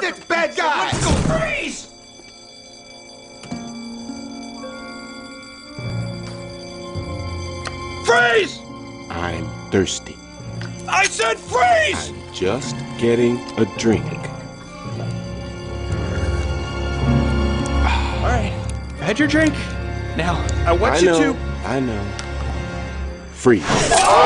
That's this, bad guy! Let's go! Freeze! Freeze! I'm thirsty. I said freeze! I'm just getting a drink. All right, had your drink. Now, I want I you know. to. I know. Freeze. Oh!